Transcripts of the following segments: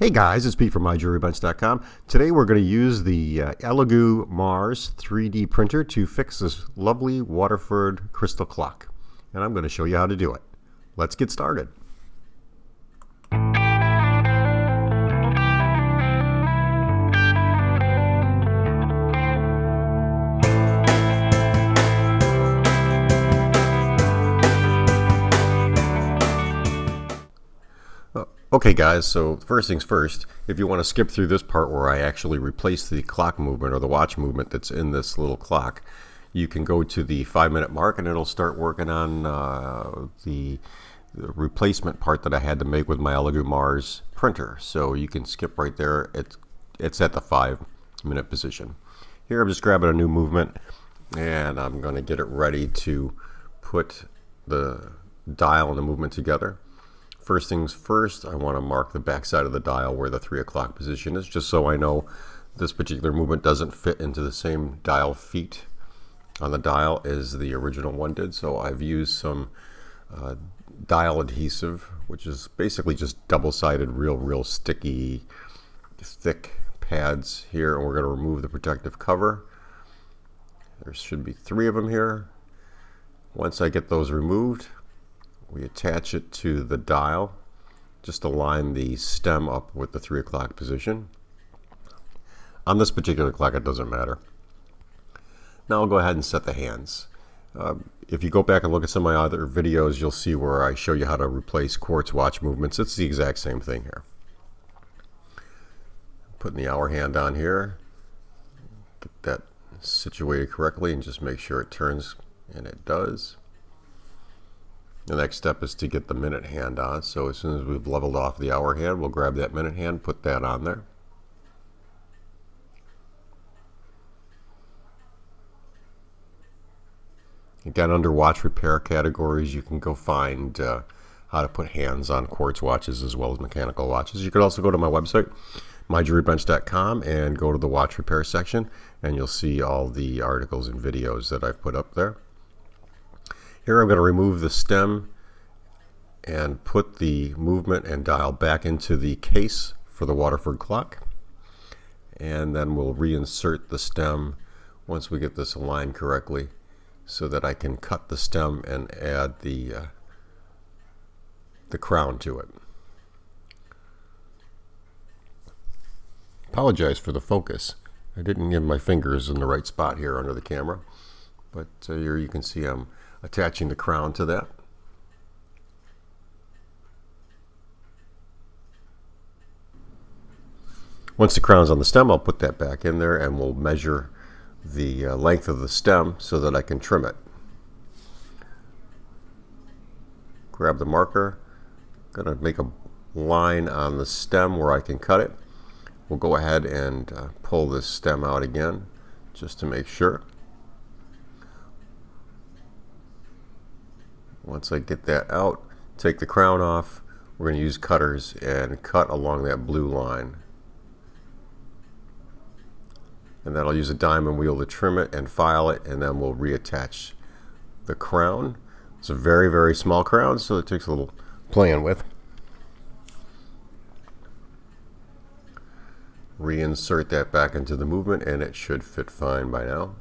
Hey guys, it's Pete from MyJewelryBench.com. Today we're going to use the uh, Elegoo Mars 3D printer to fix this lovely Waterford crystal clock. And I'm going to show you how to do it. Let's get started. Okay guys, so first things first, if you want to skip through this part where I actually replace the clock movement or the watch movement that's in this little clock, you can go to the five minute mark and it'll start working on uh, the, replacement part that I had to make with my Elegoo Mars printer. So you can skip right there, it's, it's at the five minute position. Here I'm just grabbing a new movement and I'm going to get it ready to put the dial and the movement together. First things first, I want to mark the back side of the dial where the 3 o'clock position is, just so I know this particular movement doesn't fit into the same dial feet on the dial as the original one did. So I've used some uh, dial adhesive, which is basically just double-sided, real, real sticky, thick pads here, and we're going to remove the protective cover. There should be three of them here. Once I get those removed, we attach it to the dial. Just align the stem up with the 3 o'clock position. On this particular clock, it doesn't matter. Now I'll go ahead and set the hands. Uh, if you go back and look at some of my other videos, you'll see where I show you how to replace quartz watch movements. It's the exact same thing here. Putting the hour hand on here. Get that situated correctly and just make sure it turns, and it does. The next step is to get the minute hand on. So as soon as we've leveled off the hour hand, we'll grab that minute hand, put that on there. Again, under watch repair categories, you can go find uh, how to put hands on quartz watches as well as mechanical watches. You could also go to my website, myjewelrybench.com, and go to the watch repair section, and you'll see all the articles and videos that I've put up there. Here I'm going to remove the stem and put the movement and dial back into the case for the Waterford clock. And then we'll reinsert the stem once we get this aligned correctly so that I can cut the stem and add the, uh, the crown to it. Apologize for the focus. I didn't get my fingers in the right spot here under the camera. But uh, here you can see I'm attaching the crown to that. Once the crown's on the stem, I'll put that back in there and we'll measure the uh, length of the stem so that I can trim it. Grab the marker, gonna make a line on the stem where I can cut it. We'll go ahead and uh, pull this stem out again just to make sure. Once I get that out, take the crown off. We're going to use cutters and cut along that blue line. And then I'll use a diamond wheel to trim it and file it, and then we'll reattach the crown. It's a very, very small crown, so it takes a little playing with. Reinsert that back into the movement, and it should fit fine by now.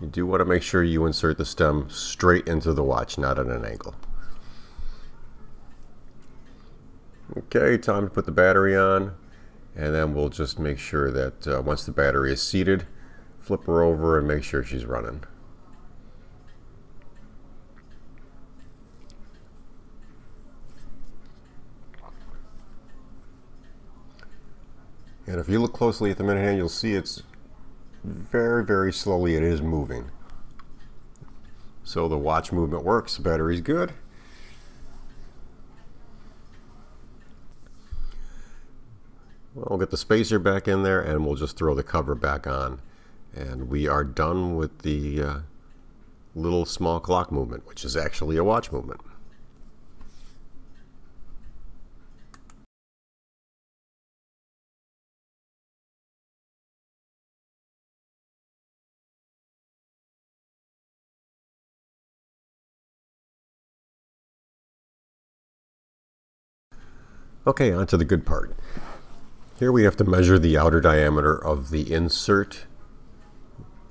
You do want to make sure you insert the stem straight into the watch, not at an angle. Okay, time to put the battery on and then we'll just make sure that uh, once the battery is seated, flip her over and make sure she's running. And if you look closely at the minute hand, you'll see it's very, very slowly it is moving. So the watch movement works, the battery's good. We'll get the spacer back in there and we'll just throw the cover back on. And we are done with the uh, little small clock movement, which is actually a watch movement. Okay, on to the good part. Here we have to measure the outer diameter of the insert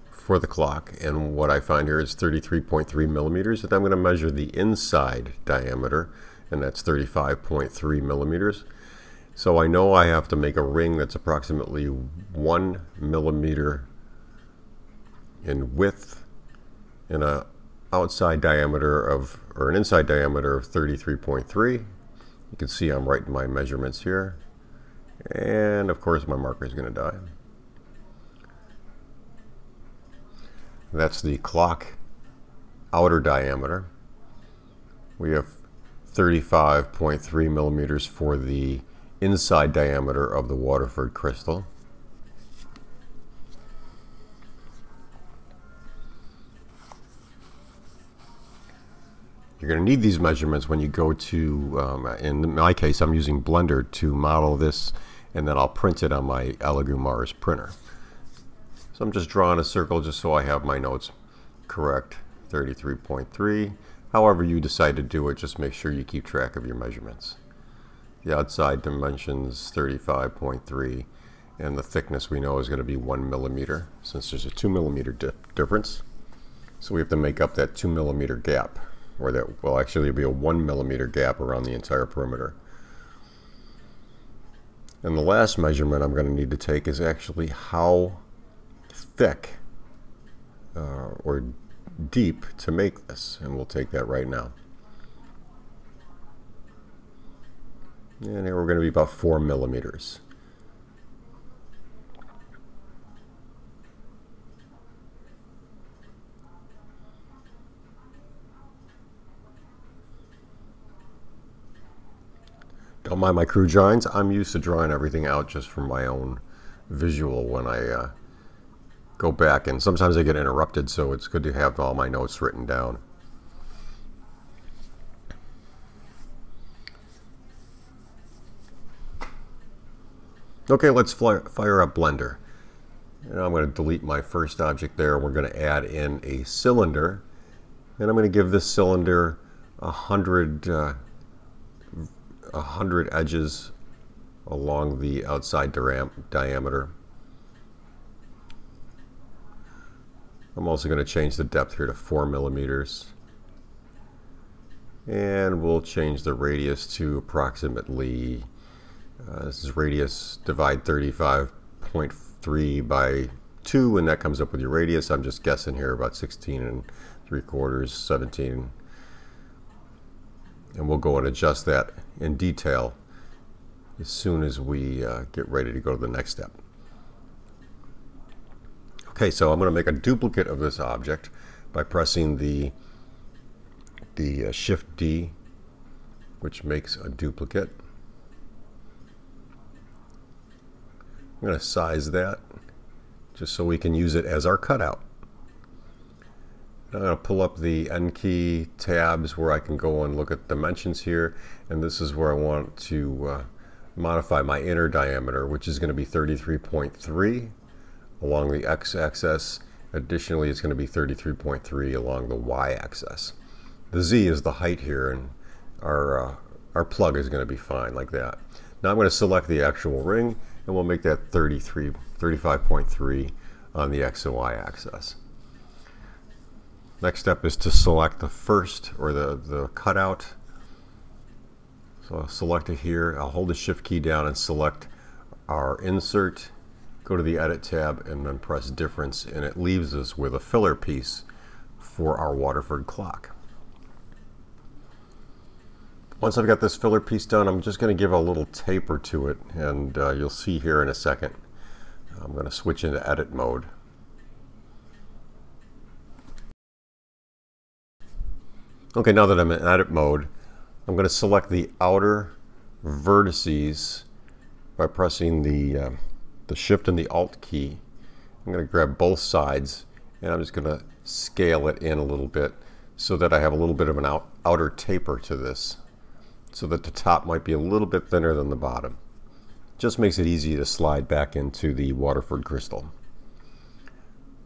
for the clock and what I find here is 33.3 millimeters. And I'm going to measure the inside diameter and that's 35.3 millimeters. So I know I have to make a ring that's approximately one millimeter in width and a outside diameter of or an inside diameter of 33.3 you can see I'm writing my measurements here and of course my marker is going to die That's the clock outer diameter. We have 35.3 millimeters for the inside diameter of the Waterford crystal. You're going to need these measurements when you go to, um, in my case, I'm using Blender to model this and then I'll print it on my Elegoo Mars printer. So I'm just drawing a circle just so I have my notes correct. 33.3. However you decide to do it, just make sure you keep track of your measurements. The outside dimensions 35.3 and the thickness we know is going to be 1 millimeter since there's a 2 millimeter di difference. So we have to make up that 2 millimeter gap or that will actually be a 1 millimeter gap around the entire perimeter. And the last measurement I'm going to need to take is actually how thick uh, or deep to make this and we'll take that right now and here we're going to be about four millimeters Mind my crew drawings. I'm used to drawing everything out just from my own visual when I uh, go back and sometimes I get interrupted so it's good to have all my notes written down. Okay, let's fire up Blender. And I'm going to delete my first object there. We're going to add in a cylinder. And I'm going to give this cylinder a hundred, uh, a hundred edges along the outside diameter. I'm also going to change the depth here to 4 millimeters. And we'll change the radius to approximately, uh, this is radius divide 35.3 by 2, and that comes up with your radius. I'm just guessing here about 16 and 3 quarters, 17. And we'll go and adjust that in detail as soon as we uh, get ready to go to the next step. Okay, so I'm going to make a duplicate of this object by pressing the, the uh, Shift D, which makes a duplicate. I'm going to size that just so we can use it as our cutout. I'm going to pull up the N key tabs where I can go and look at dimensions here and this is where I want to uh, modify my inner diameter which is going to be 33.3 along the x-axis. Additionally, it's going to be 33.3 along the y-axis. The z is the height here, and our, uh, our plug is going to be fine like that. Now I'm going to select the actual ring, and we'll make that 33, 35.3 on the x and y axis. Next step is to select the first, or the, the cutout. So I'll select it here. I'll hold the shift key down and select our insert go to the Edit tab and then press Difference and it leaves us with a filler piece for our Waterford clock. Once I've got this filler piece done, I'm just going to give a little taper to it and uh, you'll see here in a second. I'm going to switch into edit mode. Okay, now that I'm in edit mode, I'm going to select the outer vertices by pressing the uh, the shift and the alt key. I'm going to grab both sides and I'm just going to scale it in a little bit so that I have a little bit of an out, outer taper to this so that the top might be a little bit thinner than the bottom. Just makes it easy to slide back into the Waterford crystal.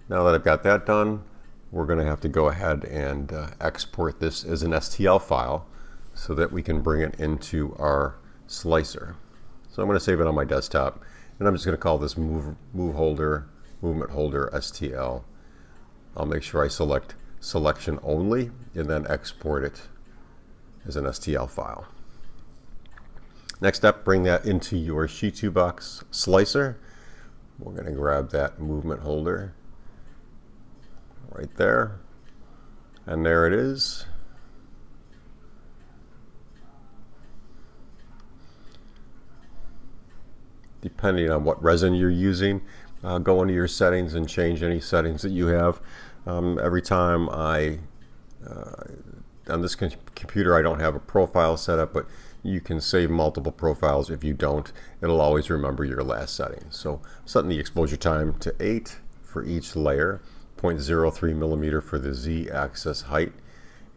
Now that I've got that done, we're going to have to go ahead and uh, export this as an STL file so that we can bring it into our slicer. So I'm going to save it on my desktop and I'm just going to call this move, move holder, movement holder STL. I'll make sure I select selection only and then export it as an STL file. Next up, bring that into your ChiTuBox slicer. We're going to grab that movement holder right there. And there it is. Depending on what resin you're using, uh, go into your settings and change any settings that you have. Um, every time I, uh, on this computer, I don't have a profile set up, but you can save multiple profiles. If you don't, it'll always remember your last setting. So setting the exposure time to 8 for each layer, 0.03 millimeter for the z-axis height,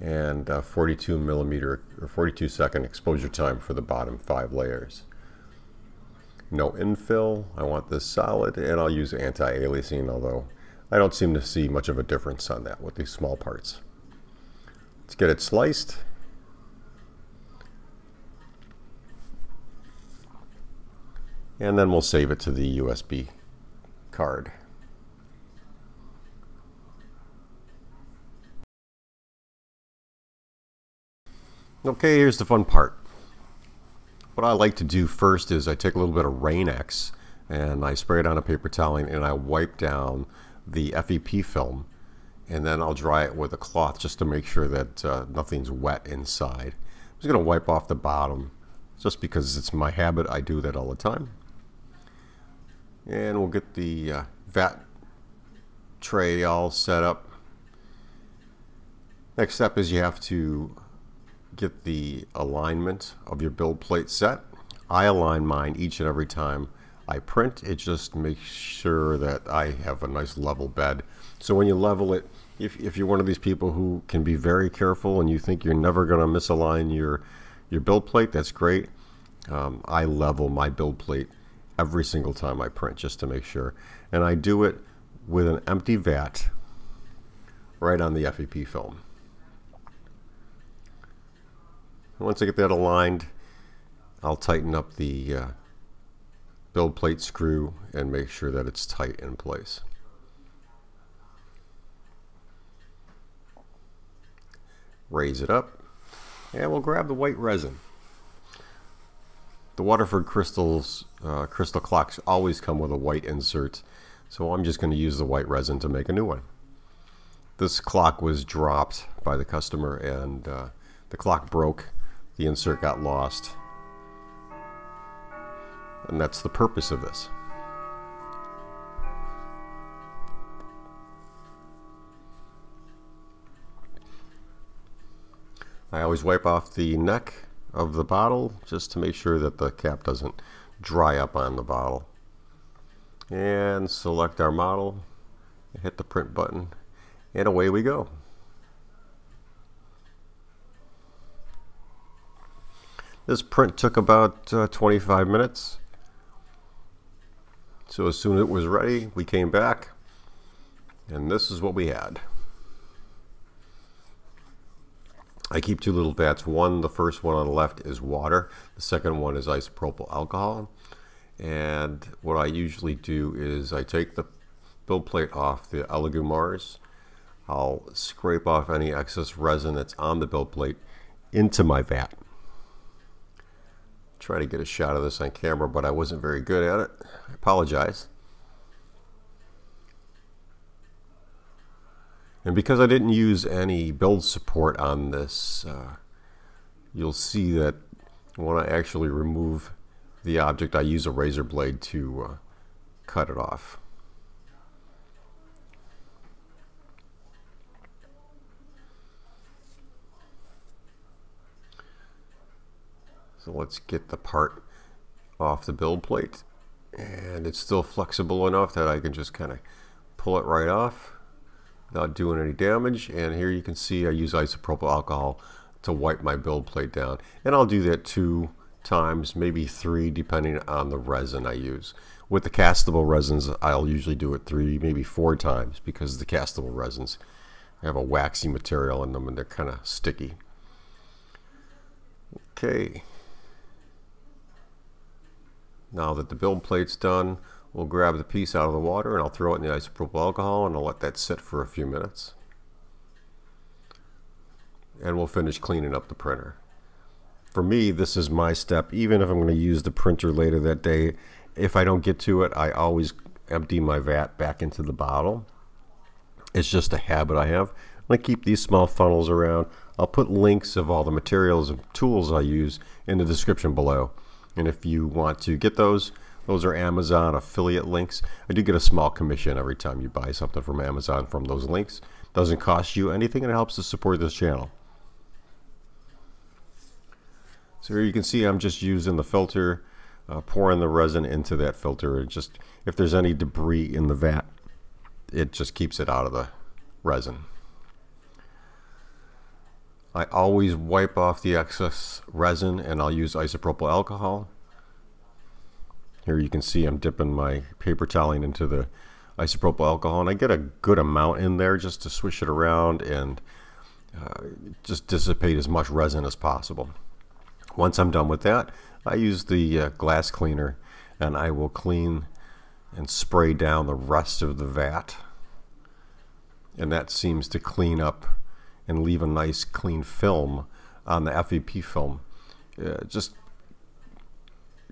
and uh, 42 millimeter or 42 second exposure time for the bottom five layers. No infill, I want this solid, and I'll use anti-aliasing, although I don't seem to see much of a difference on that with these small parts. Let's get it sliced. And then we'll save it to the USB card. Okay, here's the fun part. What I like to do first is I take a little bit of Rain-X and I spray it on a paper towel and I wipe down the FEP film and then I'll dry it with a cloth just to make sure that uh, nothing's wet inside. I'm just going to wipe off the bottom just because it's my habit. I do that all the time. And we'll get the uh, vat tray all set up. Next step is you have to get the alignment of your build plate set. I align mine each and every time I print. It just makes sure that I have a nice level bed. So when you level it, if, if you're one of these people who can be very careful and you think you're never going to misalign your, your build plate, that's great. Um, I level my build plate every single time I print just to make sure. And I do it with an empty vat right on the FEP film. Once I get that aligned, I'll tighten up the uh, build plate screw and make sure that it's tight in place. Raise it up and we'll grab the white resin. The Waterford crystals, uh, crystal clocks always come with a white insert so I'm just going to use the white resin to make a new one. This clock was dropped by the customer and uh, the clock broke the insert got lost. And that's the purpose of this. I always wipe off the neck of the bottle just to make sure that the cap doesn't dry up on the bottle. And select our model, hit the print button, and away we go. This print took about uh, 25 minutes. So as soon as it was ready, we came back and this is what we had. I keep two little vats. One, the first one on the left is water. The second one is isopropyl alcohol. And what I usually do is I take the build plate off the Elegoo Mars. I'll scrape off any excess resin that's on the build plate into my vat try to get a shot of this on camera, but I wasn't very good at it. I apologize. And because I didn't use any build support on this, uh, you'll see that when I actually remove the object, I use a razor blade to uh, cut it off. So let's get the part off the build plate. And it's still flexible enough that I can just kind of pull it right off without doing any damage. And here you can see I use isopropyl alcohol to wipe my build plate down. And I'll do that two times, maybe three, depending on the resin I use. With the castable resins, I'll usually do it three, maybe four times because the castable resins have a waxy material in them and they're kind of sticky. Okay. Now that the build plate's done, we'll grab the piece out of the water and I'll throw it in the isopropyl alcohol and I'll let that sit for a few minutes. And we'll finish cleaning up the printer. For me, this is my step. Even if I'm going to use the printer later that day, if I don't get to it, I always empty my vat back into the bottle. It's just a habit I have. I keep these small funnels around. I'll put links of all the materials and tools I use in the description below. And if you want to get those, those are Amazon affiliate links. I do get a small commission every time you buy something from Amazon from those links. Doesn't cost you anything and it helps to support this channel. So here you can see I'm just using the filter, uh, pouring the resin into that filter. Just if there's any debris in the vat, it just keeps it out of the resin. I always wipe off the excess resin and I'll use isopropyl alcohol. Here you can see I'm dipping my paper toweling into the isopropyl alcohol and I get a good amount in there just to swish it around and uh, just dissipate as much resin as possible. Once I'm done with that, I use the uh, glass cleaner and I will clean and spray down the rest of the vat. And that seems to clean up and leave a nice clean film on the FEP film. Uh, just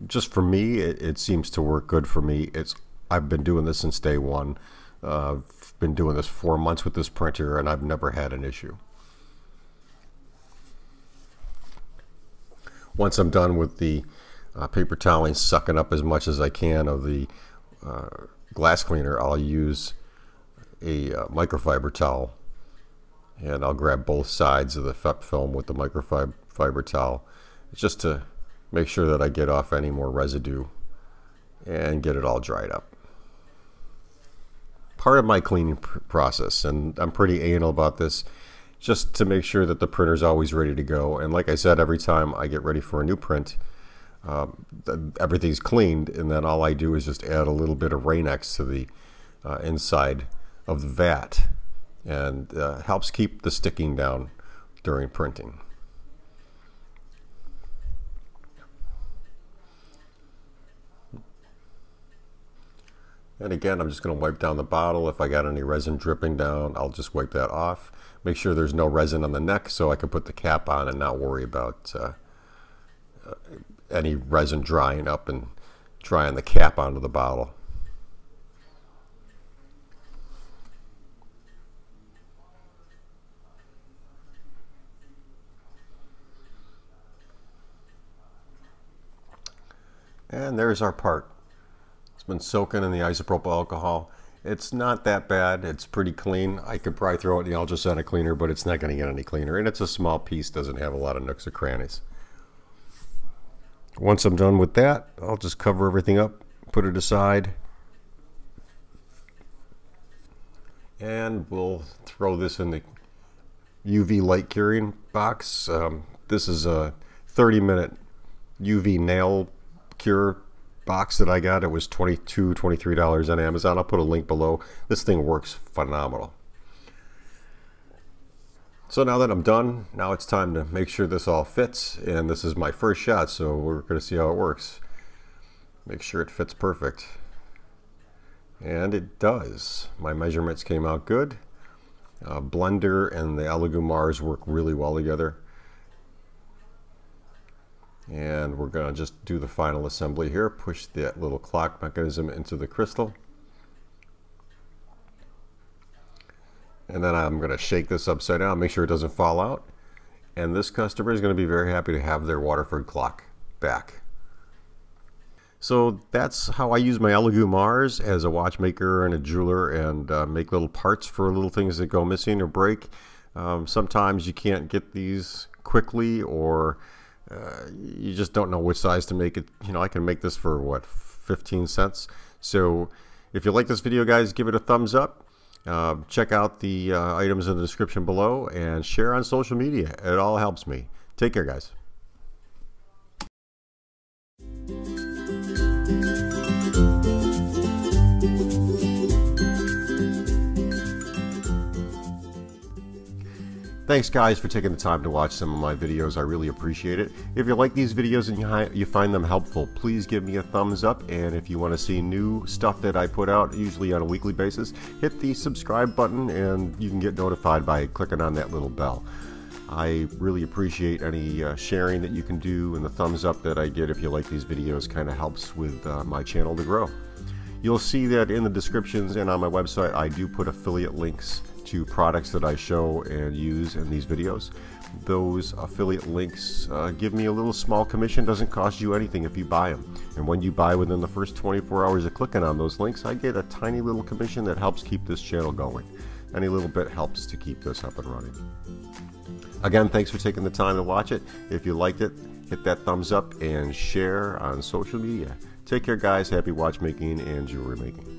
just for me, it, it, seems to work good for me. It's I've been doing this since day one. Uh, I've been doing this four months with this printer, and I've never had an issue. Once I'm done with the uh, paper toweling, sucking up as much as I can of the uh, glass cleaner, I'll use a uh, microfiber towel and I'll grab both sides of the FEP film with the microfiber towel just to make sure that I get off any more residue and get it all dried up. Part of my cleaning process, and I'm pretty anal about this, just to make sure that the printer's always ready to go. And like I said, every time I get ready for a new print, um, everything's cleaned, and then all I do is just add a little bit of Rain-X to the uh, inside of the vat and uh, helps keep the sticking down during printing. And again, I'm just going to wipe down the bottle. If I got any resin dripping down, I'll just wipe that off. Make sure there's no resin on the neck so I can put the cap on and not worry about uh, uh any resin drying up and drying the cap onto the bottle. And there's our part. It's been soaking in the isopropyl alcohol. It's not that bad. It's pretty clean. I could probably throw it in the Ultrasonic cleaner, but it's not going to get any cleaner. And it's a small piece, doesn't have a lot of nooks or crannies. Once I'm done with that, I'll just cover everything up, put it aside, and we'll throw this in the UV light curing box. Um, this is a 30 minute UV nail cure box that I got. It was $22, $23 on Amazon. I'll put a link below. This thing works phenomenal. So now that I'm done, now it's time to make sure this all fits. And this is my first shot, so we're going to see how it works. Make sure it fits perfect. And it does. My measurements came out good. Uh, Blender and the Elegoo Mars work really well together and we're going to just do the final assembly here push that little clock mechanism into the crystal. And then I'm going to shake this upside down make sure it doesn't fall out. And this customer is going to be very happy to have their Waterford clock back. So that's how I use my Elegoo Mars as a watchmaker and a jeweler and uh, make little parts for little things that go missing or break. Um, sometimes you can't get these quickly or uh, you just don't know which size to make it. You know, I can make this for what 15 cents. So if you like this video, guys, give it a thumbs up. Uh, check out the uh, items in the description below and share on social media. It all helps me. Take care, guys. Thanks guys for taking the time to watch some of my videos. I really appreciate it. If you like these videos and you, you find them helpful, please give me a thumbs up. And if you want to see new stuff that I put out, usually on a weekly basis, hit the subscribe button and you can get notified by clicking on that little bell. I really appreciate any uh, sharing that you can do and the thumbs up that I get if you like these videos kind of helps with uh, my channel to grow. You'll see that in the descriptions and on my website I do put affiliate links to products that I show and use in these videos. Those affiliate links uh, give me a little small commission, doesn't cost you anything if you buy them. And when you buy within the first 24 hours of clicking on those links, I get a tiny little commission that helps keep this channel going. Any little bit helps to keep this up and running. Again, thanks for taking the time to watch it. If you liked it, hit that thumbs up and share on social media. Take care, guys. Happy watchmaking and jewelry making.